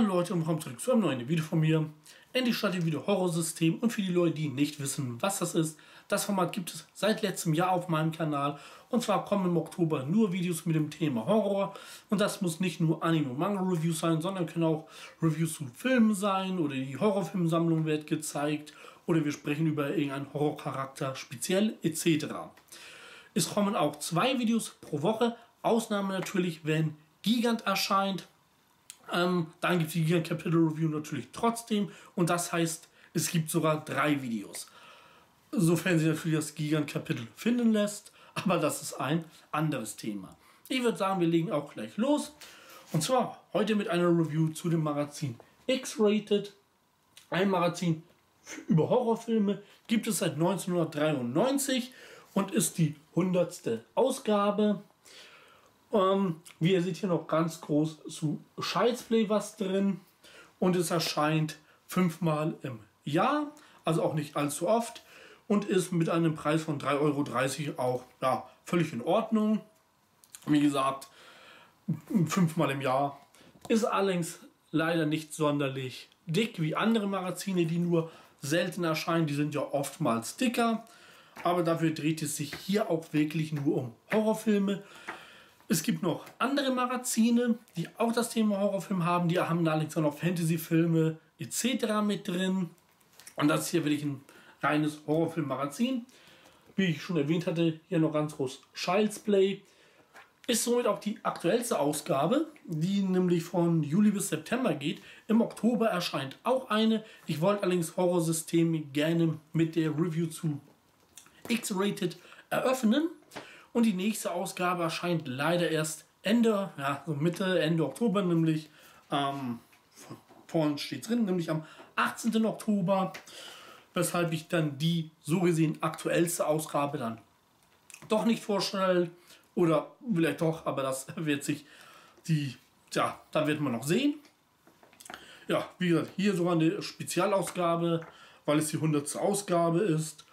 Hallo Leute und willkommen zurück zu einem neuen Video von mir. Endlich startet wieder Horrorsystem und für die Leute, die nicht wissen, was das ist, das Format gibt es seit letztem Jahr auf meinem Kanal und zwar kommen im Oktober nur Videos mit dem Thema Horror und das muss nicht nur Anime- und Manga-Reviews sein, sondern können auch Reviews zu Filmen sein oder die Horrorfilmsammlung wird gezeigt oder wir sprechen über irgendeinen Horrorcharakter speziell etc. Es kommen auch zwei Videos pro Woche, Ausnahme natürlich, wenn Gigant erscheint ähm, dann gibt es die Giga Capital Review natürlich trotzdem. Und das heißt, es gibt sogar drei Videos. Sofern sie natürlich das Gigant Kapitel finden lässt. Aber das ist ein anderes Thema. Ich würde sagen, wir legen auch gleich los. Und zwar heute mit einer Review zu dem Magazin X-Rated. Ein Magazin über Horrorfilme gibt es seit 1993 und ist die 100. Ausgabe. Ähm, wie ihr seht hier noch ganz groß zu Child's Play was drin. Und es erscheint fünfmal im Jahr, also auch nicht allzu oft. Und ist mit einem Preis von 3,30 Euro auch ja, völlig in Ordnung. Wie gesagt, fünfmal im Jahr. Ist allerdings leider nicht sonderlich dick wie andere Magazine, die nur selten erscheinen. Die sind ja oftmals dicker. Aber dafür dreht es sich hier auch wirklich nur um Horrorfilme. Es gibt noch andere Magazine, die auch das Thema Horrorfilm haben. Die haben da allerdings auch noch Fantasyfilme etc. mit drin. Und das hier wirklich ein reines Horrorfilm-Magazin. Wie ich schon erwähnt hatte, hier noch ganz groß Child's Play. Ist somit auch die aktuellste Ausgabe, die nämlich von Juli bis September geht. Im Oktober erscheint auch eine. Ich wollte allerdings Horrorsystem gerne mit der Review zu X-Rated eröffnen. Und die nächste Ausgabe erscheint leider erst Ende, ja, so Mitte, Ende Oktober, nämlich ähm, vorne steht drin, nämlich am 18. Oktober, weshalb ich dann die so gesehen aktuellste Ausgabe dann doch nicht vorstelle. Oder vielleicht doch, aber das wird sich die, ja, da wird man noch sehen. Ja, wie gesagt, hier sogar eine Spezialausgabe, weil es die 100. Ausgabe ist.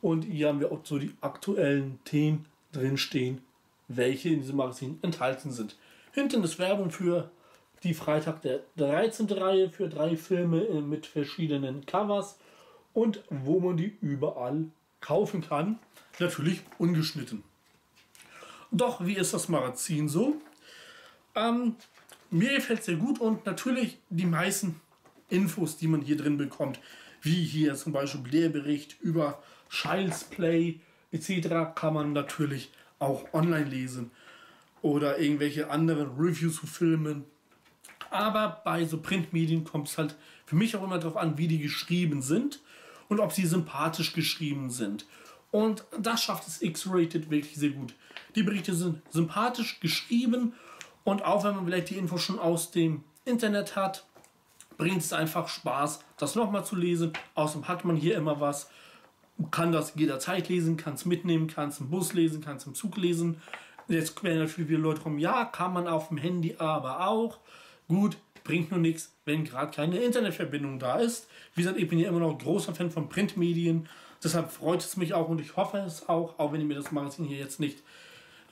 Und hier haben wir auch so die aktuellen Themen drin stehen, welche in diesem Magazin enthalten sind. Hinten ist Werbung für die Freitag der 13. Reihe für drei Filme äh, mit verschiedenen Covers und wo man die überall kaufen kann. Natürlich ungeschnitten. Doch, wie ist das Magazin so? Ähm, mir gefällt es sehr gut und natürlich die meisten Infos, die man hier drin bekommt, wie hier zum Beispiel der Bericht über Child's Play, etc. kann man natürlich auch online lesen oder irgendwelche anderen Reviews zu Filmen. Aber bei so Printmedien kommt es halt für mich auch immer darauf an, wie die geschrieben sind und ob sie sympathisch geschrieben sind. Und das schafft es X-Rated wirklich sehr gut. Die Berichte sind sympathisch geschrieben und auch wenn man vielleicht die Info schon aus dem Internet hat, bringt es einfach Spaß, das nochmal zu lesen. Außerdem hat man hier immer was kann das jederzeit lesen, kann es mitnehmen, kann es im Bus lesen, kann es im Zug lesen. Jetzt werden natürlich wieder Leute kommen, ja, kann man auf dem Handy aber auch. Gut, bringt nur nichts, wenn gerade keine Internetverbindung da ist. Wie gesagt, ich bin ja immer noch großer Fan von Printmedien. Deshalb freut es mich auch und ich hoffe es auch, auch wenn ich mir das Magazin hier jetzt nicht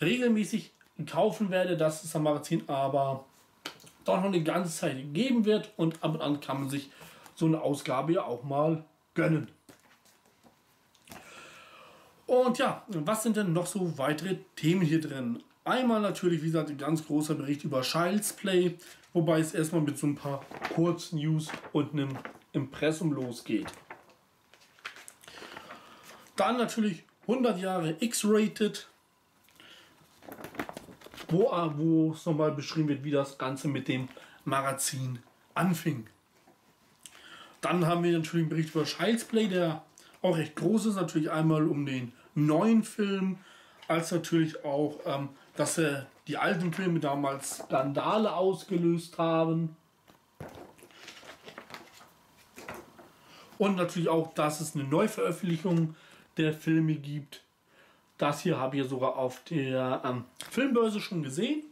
regelmäßig kaufen werde, dass es am Magazin aber doch noch eine ganze Zeit geben wird und ab und an kann man sich so eine Ausgabe ja auch mal gönnen. Und ja, was sind denn noch so weitere Themen hier drin? Einmal natürlich, wie gesagt, ein ganz großer Bericht über Child's Play, wobei es erstmal mit so ein paar Kurznews und einem Impressum losgeht. Dann natürlich 100 Jahre X-Rated, wo, wo es nochmal beschrieben wird, wie das Ganze mit dem Magazin anfing. Dann haben wir natürlich einen Bericht über Child's Play, der auch recht groß ist. Natürlich einmal um den neuen Film, als natürlich auch, ähm, dass äh, die alten Filme damals Skandale ausgelöst haben. Und natürlich auch, dass es eine Neuveröffentlichung der Filme gibt. Das hier habe ich sogar auf der ähm, Filmbörse schon gesehen.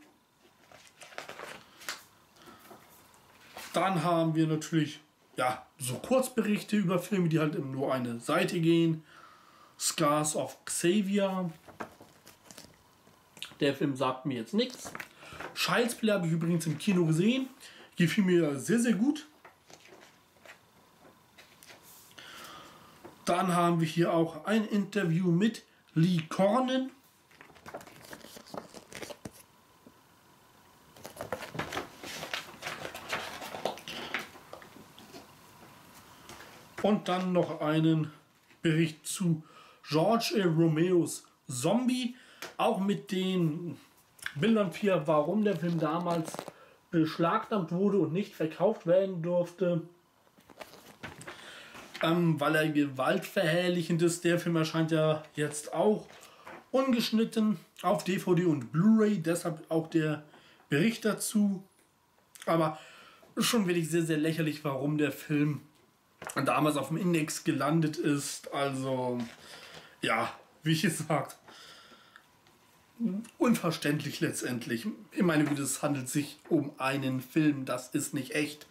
Dann haben wir natürlich ja, so Kurzberichte über Filme, die halt nur eine Seite gehen. Scars of Xavier. Der Film sagt mir jetzt nichts. Child's habe ich übrigens im Kino gesehen. gefiel mir sehr, sehr gut. Dann haben wir hier auch ein Interview mit Lee Cornen. Und dann noch einen Bericht zu George Romeos Zombie. Auch mit den Bildern 4, warum der Film damals beschlagnahmt wurde und nicht verkauft werden durfte. Ähm, weil er gewaltverherrlichend ist. Der Film erscheint ja jetzt auch ungeschnitten auf DVD und Blu-ray. Deshalb auch der Bericht dazu. Aber schon wirklich sehr, sehr lächerlich, warum der Film damals auf dem Index gelandet ist. Also, ja, wie gesagt, unverständlich letztendlich. Ich meine, es handelt sich um einen Film, das ist nicht echt.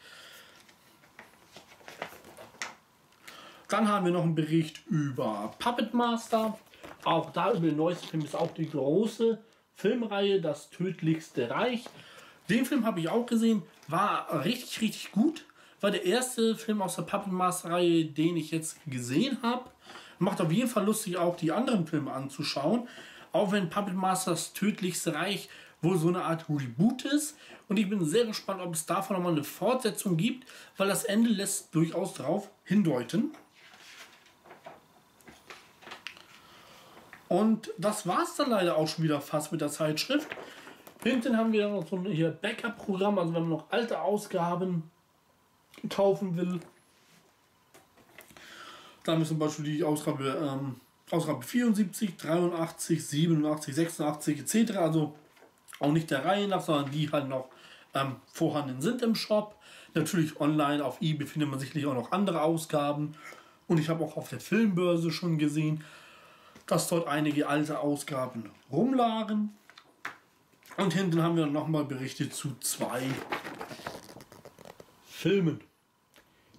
Dann haben wir noch einen Bericht über Puppet Master. Auch da über den neuesten Film ist auch die große Filmreihe Das tödlichste Reich. Den Film habe ich auch gesehen, war richtig, richtig gut war der erste Film aus der Puppet Master Reihe, den ich jetzt gesehen habe. Macht auf jeden Fall lustig, auch die anderen Filme anzuschauen. Auch wenn Puppet Masters Tödlichste Reich wohl so eine Art Reboot ist. Und ich bin sehr gespannt, ob es davon nochmal eine Fortsetzung gibt, weil das Ende lässt durchaus darauf hindeuten. Und das war es dann leider auch schon wieder fast mit der Zeitschrift. Hinten haben wir noch so ein Backup-Programm, also wir haben noch alte Ausgaben kaufen will. Da haben wir zum Beispiel die Ausgabe, ähm, Ausgabe 74, 83, 87, 86 etc. Also auch nicht der Reihe nach, sondern die halt noch ähm, vorhanden sind im Shop. Natürlich online auf eBay findet man sicherlich auch noch andere Ausgaben. Und ich habe auch auf der Filmbörse schon gesehen, dass dort einige alte Ausgaben rumlagen. Und hinten haben wir nochmal Berichte zu zwei Filmen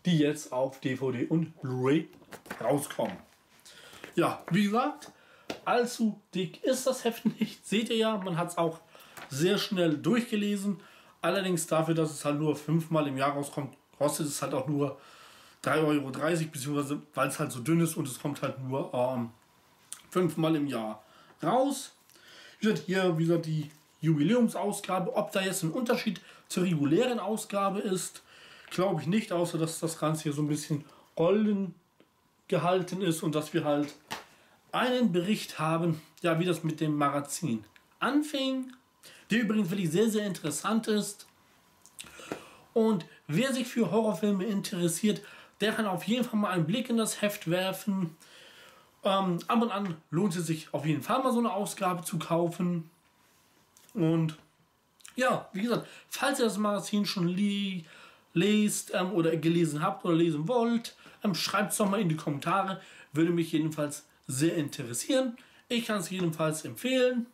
die jetzt auf DVD und Blu-ray rauskommen. Ja, wie gesagt, allzu dick ist das Heft nicht. Seht ihr ja, man hat es auch sehr schnell durchgelesen. Allerdings dafür, dass es halt nur fünfmal im Jahr rauskommt, kostet es halt auch nur 3,30 Euro, beziehungsweise weil es halt so dünn ist und es kommt halt nur ähm, fünfmal im Jahr raus. Hier wie gesagt, die Jubiläumsausgabe. Ob da jetzt ein Unterschied zur regulären Ausgabe ist, Glaube ich nicht, außer dass das Ganze hier so ein bisschen golden gehalten ist und dass wir halt einen Bericht haben, ja, wie das mit dem Magazin anfing, der übrigens wirklich sehr, sehr interessant ist. Und wer sich für Horrorfilme interessiert, der kann auf jeden Fall mal einen Blick in das Heft werfen. Ähm, ab und an lohnt es sich auf jeden Fall mal so eine Ausgabe zu kaufen. Und ja, wie gesagt, falls ihr das Magazin schon liegt, lest ähm, oder gelesen habt oder lesen wollt, ähm, schreibt es doch mal in die Kommentare. Würde mich jedenfalls sehr interessieren. Ich kann es jedenfalls empfehlen.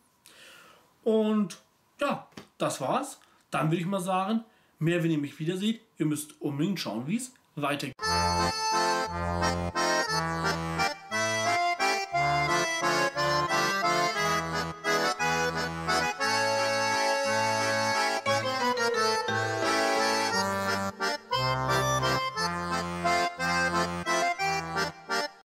Und ja, das war's. Dann würde ich mal sagen, mehr wenn ihr mich wieder seht, ihr müsst unbedingt schauen, wie es weitergeht.